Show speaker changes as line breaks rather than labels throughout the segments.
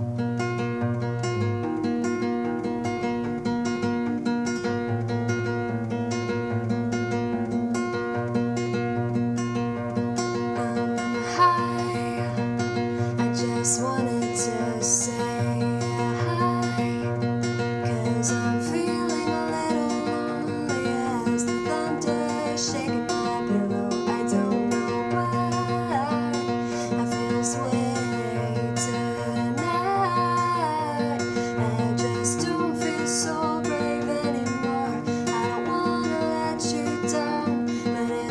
I just wanna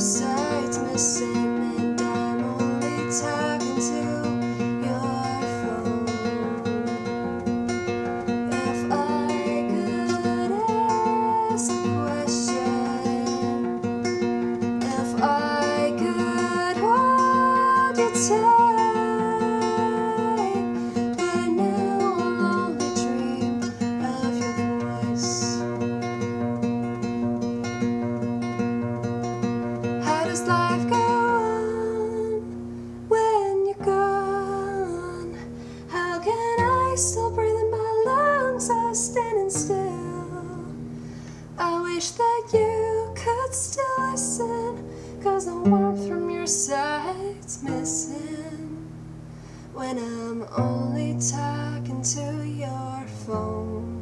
sights missing and I'm only talking to your phone. If I could ask a question If I could hold your does life go on when you're gone? How can I still breathe in my lungs are standing still? I wish that you could still listen, cause the warmth from your side's missing. When I'm only talking to your phone.